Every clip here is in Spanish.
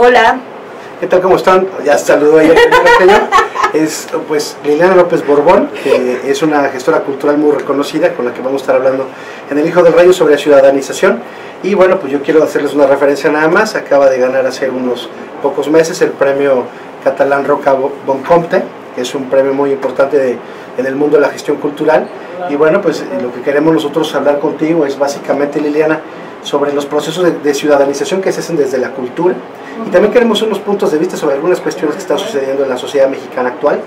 Hola. ¿Qué tal? ¿Cómo están? Ya saludo ahí Es pues Liliana López Borbón, que es una gestora cultural muy reconocida con la que vamos a estar hablando en El Hijo del Rayo sobre la ciudadanización. Y bueno, pues yo quiero hacerles una referencia nada más. Acaba de ganar hace unos pocos meses el premio catalán Roca Boncomte, que es un premio muy importante en el mundo de la gestión cultural. Y bueno, pues lo que queremos nosotros hablar contigo es básicamente, Liliana, sobre los procesos de, ciudadanización que se hacen desde la cultura. Y también queremos unos puntos de vista sobre algunas cuestiones que están sucediendo en la sociedad mexicana actual,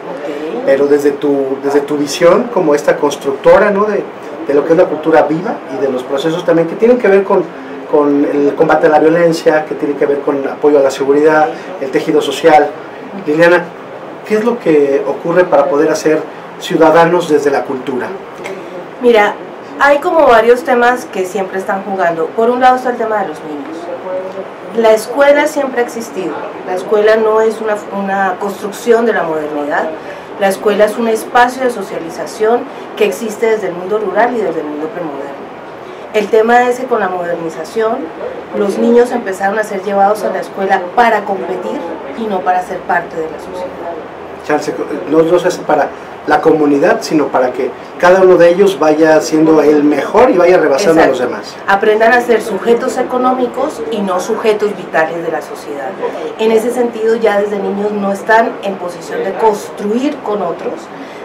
pero desde tu, desde tu visión como esta constructora ¿no? de, de lo que es la cultura viva y de los procesos también que tienen que ver con, con el combate a la violencia, que tienen que ver con el apoyo a la seguridad, el tejido social. Liliana, ¿qué es lo que ocurre para poder hacer ciudadanos desde la cultura? Mira, hay como varios temas que siempre están jugando. Por un lado está el tema de los niños. La escuela siempre ha existido. La escuela no es una, una construcción de la modernidad. La escuela es un espacio de socialización que existe desde el mundo rural y desde el mundo premoderno. El tema es que con la modernización los niños empezaron a ser llevados a la escuela para competir y no para ser parte de la sociedad. No, no es para la comunidad, sino para que cada uno de ellos vaya siendo el mejor y vaya rebasando a los demás. Aprendan a ser sujetos económicos y no sujetos vitales de la sociedad. En ese sentido, ya desde niños no están en posición de construir con otros,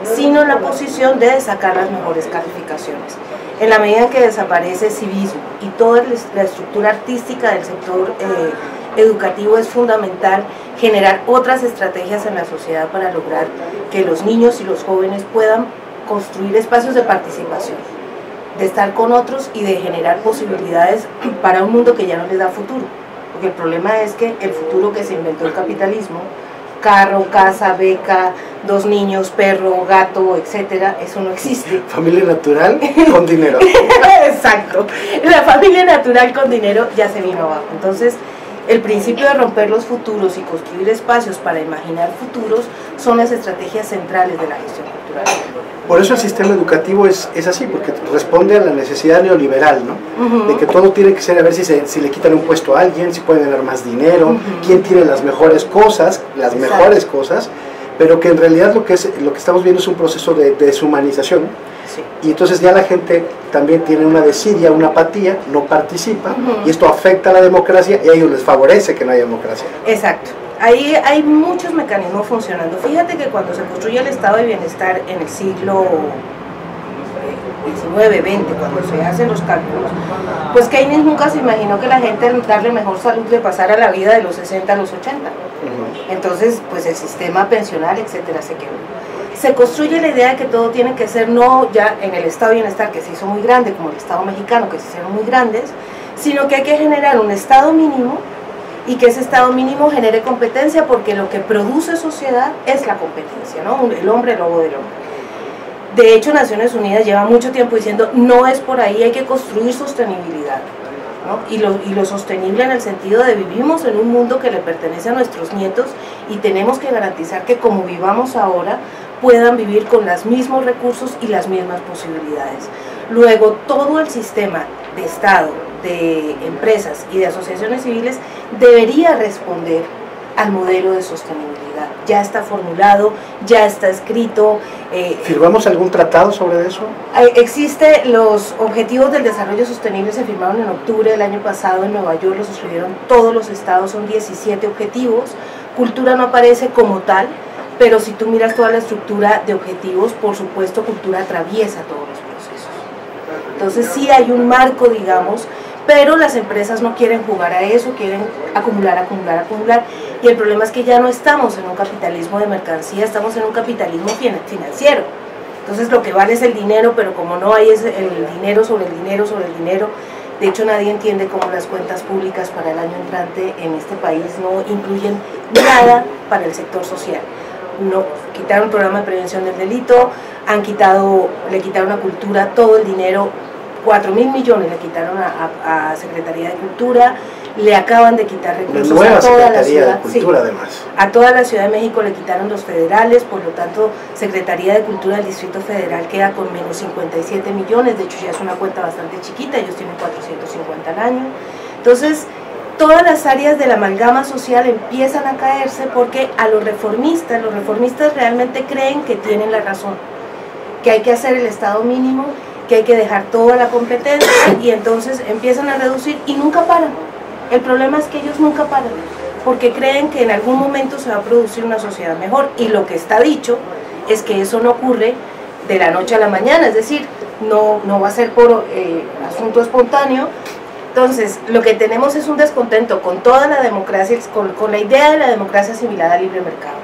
sino en la posición de sacar las mejores calificaciones. En la medida en que desaparece civismo y toda la estructura artística del sector eh, educativo es fundamental generar otras estrategias en la sociedad para lograr que los niños y los jóvenes puedan construir espacios de participación, de estar con otros y de generar posibilidades para un mundo que ya no les da futuro. Porque el problema es que el futuro que se inventó el capitalismo, carro, casa, beca, dos niños, perro, gato, etcétera, eso no existe. Familia natural con dinero. Exacto. La familia natural con dinero ya se vino abajo. Entonces, el principio de romper los futuros y construir espacios para imaginar futuros son las estrategias centrales de la gestión cultural. Por eso el sistema educativo es, es así, porque responde a la necesidad neoliberal, ¿no? De que todo tiene que ser a ver si, se, si le quitan un puesto a alguien, si pueden ganar más dinero, quién tiene las mejores cosas, las mejores cosas, pero que en realidad lo que, es, lo que estamos viendo es un proceso de deshumanización y entonces ya la gente también tiene una desidia, una apatía, no participa y esto afecta a la democracia y a ellos les favorece que no haya democracia. Exacto. Ahí hay muchos mecanismos funcionando. Fíjate que cuando se construye el estado de bienestar en el siglo 19, 20, cuando se hacen los cálculos, pues Keynes nunca se imaginó que la gente darle mejor salud le pasara la vida de los 60 a los 80. Entonces, pues el sistema pensional, etcétera, se quedó se construye la idea de que todo tiene que ser no ya en el estado de bienestar que se hizo muy grande, como el estado mexicano que se hicieron muy grandes, sino que hay que generar un estado mínimo y que ese estado mínimo genere competencia porque lo que produce sociedad es la competencia, ¿no? El hombre, el lobo del hombre. De hecho, Naciones Unidas lleva mucho tiempo diciendo no es por ahí, hay que construir sostenibilidad. Y, lo, y lo sostenible en el sentido de vivimos en un mundo que le pertenece a nuestros nietos y tenemos que garantizar que como vivamos ahora, puedan vivir con los mismos recursos y las mismas posibilidades. Luego, todo el sistema de Estado, de empresas y de asociaciones civiles debería responder al modelo de sostenibilidad. Ya está formulado, ya está escrito. Eh, ¿Firmamos algún tratado sobre eso? Existe, los Objetivos del Desarrollo Sostenible se firmaron en octubre del año pasado en Nueva York, los suscribieron todos los estados, son 17 objetivos. Cultura no aparece como tal, pero si tú miras toda la estructura de objetivos, por supuesto, cultura atraviesa todos los procesos. Entonces sí hay un marco, digamos, pero las empresas no quieren jugar a eso, quieren acumular, acumular, acumular. Y el problema es que ya no estamos en un capitalismo de mercancía, estamos en un capitalismo financiero. Entonces lo que vale es el dinero, pero como no hay el dinero sobre el dinero sobre el dinero, de hecho nadie entiende cómo las cuentas públicas para el año entrante en este país no incluyen nada para el sector social no quitaron el programa de prevención del delito, han quitado, le quitaron a cultura todo el dinero, 4 mil millones le quitaron a, Secretaría de Cultura, le acaban de quitar recursos a toda la ciudad. De Cultura, además. A toda la Ciudad de México le quitaron los federales, por lo tanto, Secretaría de Cultura del Distrito Federal queda con menos 57 millones, de hecho ya es una cuenta bastante chiquita, ellos tienen 450 al año. Entonces, todas las áreas de la amalgama social empiezan a caerse porque a los reformistas, los reformistas realmente creen que tienen la razón, que hay que hacer el Estado mínimo, que hay que dejar toda la competencia y entonces empiezan a reducir y nunca paran. El problema es que ellos nunca paran, porque creen que en algún momento se va a producir una sociedad mejor y lo que está dicho es que eso no ocurre de la noche a la mañana, es decir, no, no va a ser por eh, asunto espontáneo, entonces, lo que tenemos es un descontento con toda la democracia, con, con la idea de la democracia asimilada al libre mercado.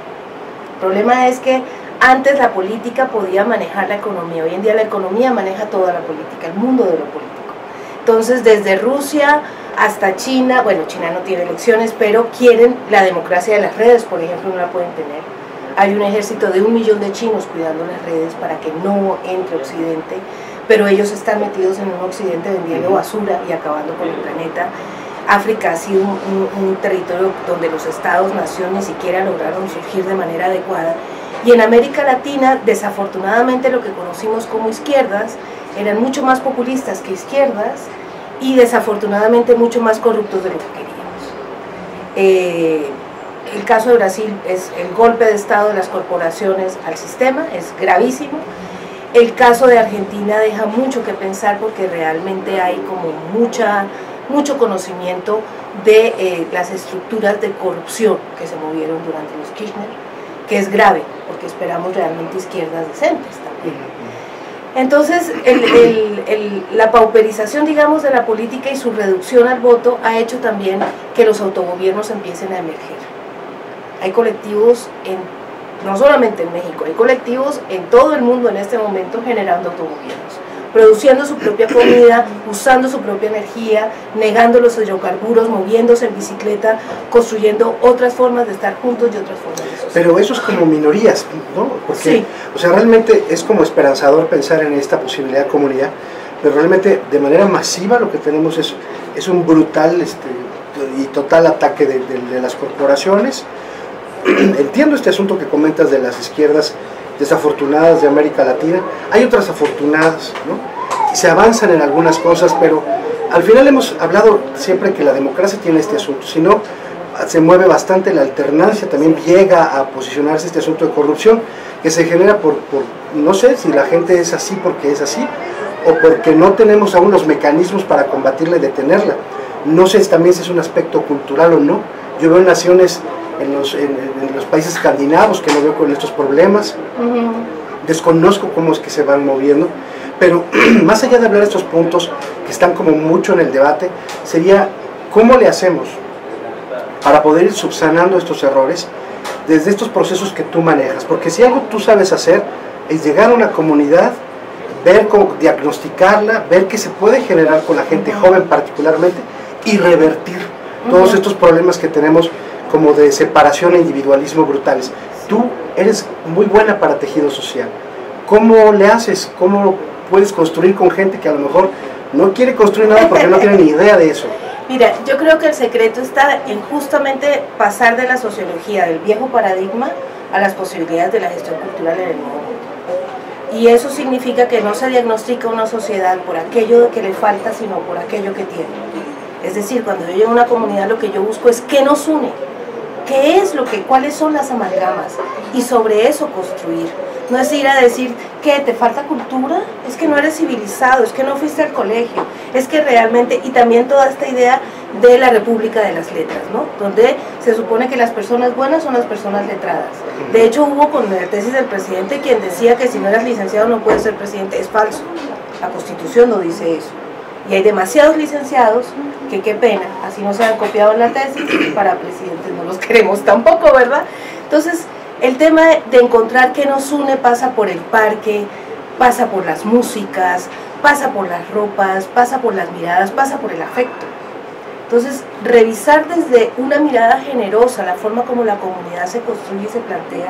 El problema es que antes la política podía manejar la economía, hoy en día la economía maneja toda la política, el mundo de lo político. Entonces, desde Rusia hasta China, bueno, China no tiene elecciones, pero quieren la democracia de las redes, por ejemplo, no la pueden tener. Hay un ejército de un millón de chinos cuidando las redes para que no entre Occidente pero ellos están metidos en un occidente vendiendo basura y acabando con el planeta. África ha sido un, territorio donde los estados, naciones ni siquiera lograron surgir de manera adecuada. Y en América Latina, desafortunadamente, lo que conocimos como izquierdas eran mucho más populistas que izquierdas y desafortunadamente mucho más corruptos de lo que queríamos. Eh, el caso de Brasil es el golpe de Estado de las corporaciones al sistema, es gravísimo el caso de Argentina deja mucho que pensar porque realmente hay como mucha, mucho conocimiento de eh, las estructuras de corrupción que se movieron durante los Kirchner, que es grave, porque esperamos realmente izquierdas decentes también. Entonces, la pauperización, digamos, de la política y su reducción al voto ha hecho también que los autogobiernos empiecen a emerger. Hay colectivos en no solamente en México, hay colectivos en todo el mundo en este momento generando autogobiernos, produciendo su propia comida, usando su propia energía, negando los hidrocarburos, moviéndose en bicicleta, construyendo otras formas de estar juntos y otras formas de. Pero eso es como minorías, ¿no? Porque, sí. o sea, realmente es como esperanzador pensar en esta posibilidad de comunidad, pero realmente de manera masiva lo que tenemos es, es un brutal este, y total ataque de, de las corporaciones, entiendo este asunto que comentas de las izquierdas desafortunadas de América Latina. Hay otras afortunadas, ¿no? Se avanzan en algunas cosas, pero al final hemos hablado siempre que la democracia tiene este asunto. Si no, se mueve bastante la alternancia, también llega a posicionarse este asunto de corrupción que se genera por, por, no sé si la gente es así porque es así o porque no tenemos aún los mecanismos para combatirla y detenerla. No sé también si es un aspecto cultural o no. Yo veo naciones en los, en, los países escandinavos que no veo con estos problemas. Desconozco cómo es que se van moviendo, pero más allá de hablar de estos puntos que están como mucho en el debate, sería cómo le hacemos para poder ir subsanando estos errores desde estos procesos que tú manejas. Porque si algo tú sabes hacer es llegar a una comunidad, ver cómo diagnosticarla, ver qué se puede generar con la gente joven particularmente y revertir todos estos problemas que tenemos como de separación e individualismo brutales. Tú eres muy buena para tejido social. ¿Cómo le haces? ¿Cómo puedes construir con gente que a lo mejor no quiere construir nada porque no tiene ni idea de eso? Mira, yo creo que el secreto está en justamente pasar de la sociología, del viejo paradigma, a las posibilidades de la gestión cultural en el nuevo mundo. Y eso significa que no se diagnostica una sociedad por aquello que le falta, sino por aquello que tiene. Es decir, cuando yo llego a una comunidad lo que yo busco es qué nos une, qué es lo que, cuáles son las amalgamas y sobre eso construir. No es ir a decir que te falta cultura, es que no eres civilizado, es que no fuiste al colegio, es que realmente, y también toda esta idea de la República de las Letras, ¿no? Donde se supone que las personas buenas son las personas letradas. De hecho, hubo con la tesis del presidente quien decía que si no eras licenciado no puedes ser presidente. Es falso. La Constitución no dice eso. Y hay demasiados licenciados que qué pena, así no se han copiado en la tesis, para presidentes no los queremos tampoco, ¿verdad? Entonces, el tema de encontrar qué nos une pasa por el parque, pasa por las músicas, pasa por las ropas, pasa por las miradas, pasa por el afecto. Entonces, revisar desde una mirada generosa la forma como la comunidad se construye y se plantea,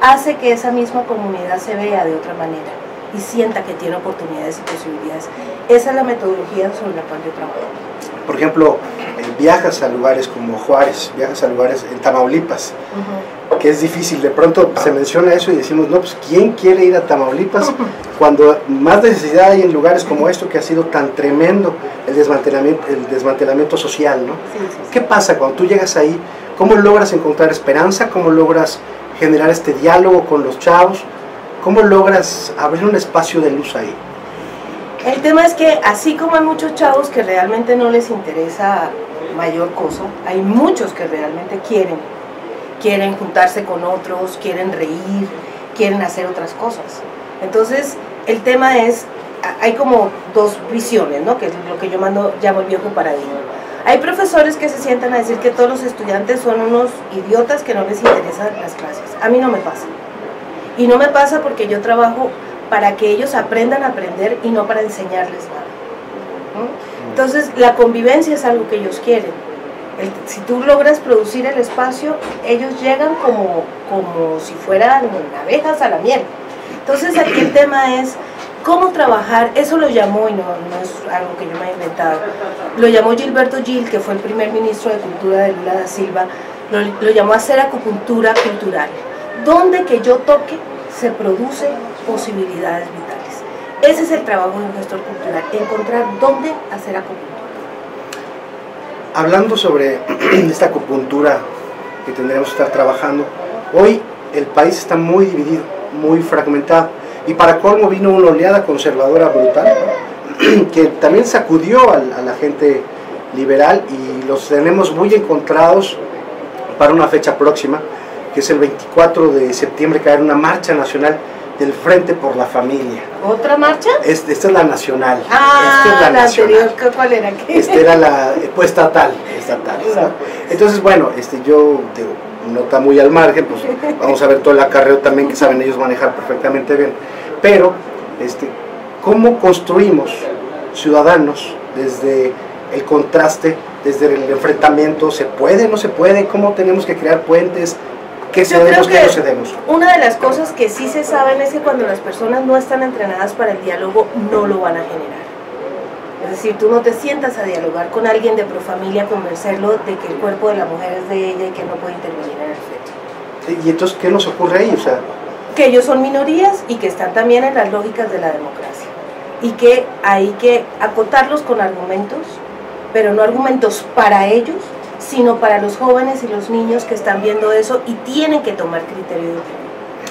hace que esa misma comunidad se vea de otra manera y sienta que tiene oportunidades y posibilidades. Esa es la metodología sobre la cual yo trabajo. Por ejemplo, eh, viajas a lugares como Juárez, viajas a lugares en Tamaulipas, que es difícil. De pronto se menciona eso y decimos, no, pues ¿quién quiere ir a Tamaulipas cuando más necesidad hay en lugares como esto que ha sido tan tremendo el desmantelamiento, el desmantelamiento social, ¿no? ¿Qué pasa cuando tú llegas ahí? ¿Cómo logras encontrar esperanza? ¿Cómo logras generar este diálogo con los chavos? ¿Cómo logras abrir un espacio de luz ahí? El tema es que así como hay muchos chavos que realmente no les interesa mayor cosa, hay muchos que realmente quieren. Quieren juntarse con otros, quieren reír, quieren hacer otras cosas. Entonces, el tema es, hay como dos visiones, ¿no? Que es lo que yo mando, llamo el viejo paradigma. Hay profesores que se sientan a decir que todos los estudiantes son unos idiotas que no les interesan las clases. A mí no me pasa. Y no me pasa porque yo trabajo para que ellos aprendan a aprender y no para enseñarles nada. Entonces, la convivencia es algo que ellos quieren. si tú logras producir el espacio, ellos llegan como, como si fueran abejas a la miel. Entonces, aquí el tema es cómo trabajar, eso lo llamó, y no, es algo que yo me he inventado, lo llamó Gilberto Gil, que fue el primer ministro de Cultura de Lula da Silva, lo, lo llamó hacer acupuntura cultural. Donde que yo toque, se produce posibilidades vitales. Ese es el trabajo de un gestor cultural, encontrar dónde hacer acupuntura. Hablando sobre esta acupuntura que tendríamos que estar trabajando, hoy el país está muy dividido, muy fragmentado, y para colmo vino una oleada conservadora brutal, que también sacudió a la gente liberal y los tenemos muy encontrados para una fecha próxima, que es el 24 de septiembre, que hay una marcha nacional del Frente por la Familia. ¿Otra marcha? esta es la nacional. Ah, esta es la, anterior, ¿cuál era? Esta era la, pues estatal, estatal. Entonces, bueno, este, yo digo, nota muy al margen, pues vamos a ver todo el acarreo también que saben ellos manejar perfectamente bien. Pero, este, ¿cómo construimos ciudadanos desde el contraste, desde el enfrentamiento? ¿Se puede, no se puede? ¿Cómo tenemos que crear puentes? ¿Qué cedemos, qué no cedemos? Una de las cosas que sí se saben es que cuando las personas no están entrenadas para el diálogo, no lo van a generar. Es decir, tú no te sientas a dialogar con alguien de profamilia, convencerlo de que el cuerpo de la mujer es de ella y que no puede intervenir en el feto. ¿Y entonces qué nos ocurre ahí? O sea, que ellos son minorías y que están también en las lógicas de la democracia. Y que hay que acotarlos con argumentos, pero no argumentos para ellos, sino para los jóvenes y los niños que están viendo eso y tienen que tomar criterio de opinión.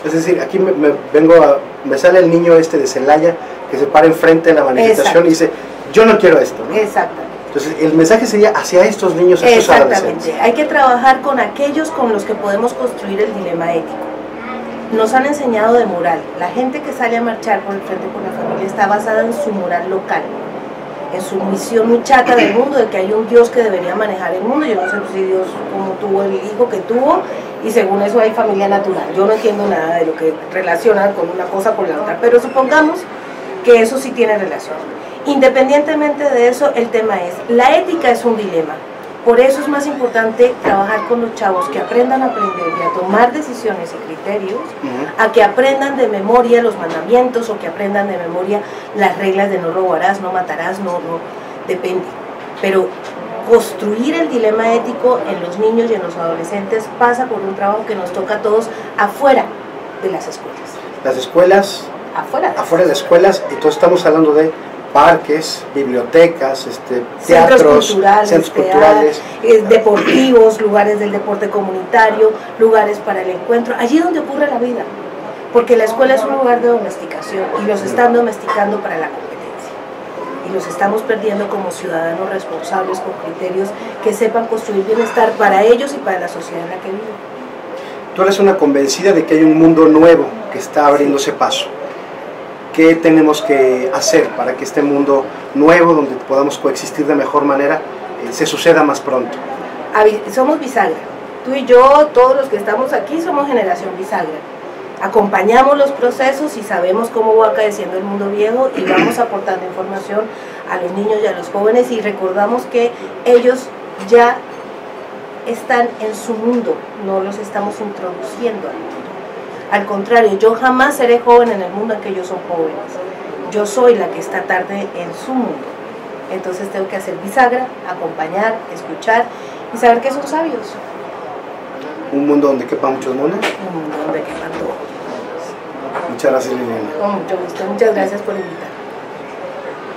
Es decir, aquí me, vengo a, me sale el niño este de Celaya que se para enfrente de la manifestación y dice, yo no quiero esto. ¿no? Exactamente. Entonces, el mensaje sería hacia estos niños, estos Exactamente. Hay que trabajar con aquellos con los que podemos construir el dilema ético. Nos han enseñado de moral. La gente que sale a marchar por el Frente con la Familia está basada en su moral local en su misión muy chata del mundo, de que hay un Dios que debería manejar el mundo. Yo no sé si Dios como tuvo el hijo que tuvo y según eso hay familia natural. Yo no entiendo nada de lo que relaciona con una cosa con la otra, pero supongamos que eso sí tiene relación. Independientemente de eso, el tema es, la ética es un dilema. Por eso es más importante trabajar con los chavos que aprendan a aprender y a tomar decisiones y criterios, a que aprendan de memoria los mandamientos o que aprendan de memoria las reglas de no robarás, no matarás, no, no, depende. Pero construir el dilema ético en los niños y en los adolescentes pasa por un trabajo que nos toca a todos afuera de las escuelas. Las escuelas, afuera afuera de las escuelas, entonces estamos hablando de parques, bibliotecas, este, teatros, centros culturales, eh, deportivos, lugares del deporte comunitario, lugares para el encuentro, allí donde ocurre la vida. Porque la escuela es un lugar de domesticación y los están domesticando para la competencia. Y los estamos perdiendo como ciudadanos responsables con criterios que sepan construir bienestar para ellos y para la sociedad en la que viven. Tú eres una convencida de que hay un mundo nuevo que está abriéndose paso qué tenemos que hacer para que este mundo nuevo, donde podamos coexistir de mejor manera, eh, se suceda más pronto. Somos bisagra. Tú y yo, todos los que estamos aquí, somos generación bisagra. Acompañamos los procesos y sabemos cómo va caeciendo el mundo viejo y vamos aportando información a los niños y a los jóvenes y recordamos que ellos ya están en su mundo, no los estamos introduciendo mundo. Al contrario, yo jamás seré joven en el mundo en que ellos son jóvenes. Yo soy la que está tarde en su mundo. Entonces tengo que hacer bisagra, acompañar, escuchar y saber que son sabios. Un mundo donde quepan muchos monos. Un mundo donde quepan todos. Muchas gracias, Liliana. Con mucho gusto. Muchas gracias por invitarme.